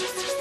Yes, yes.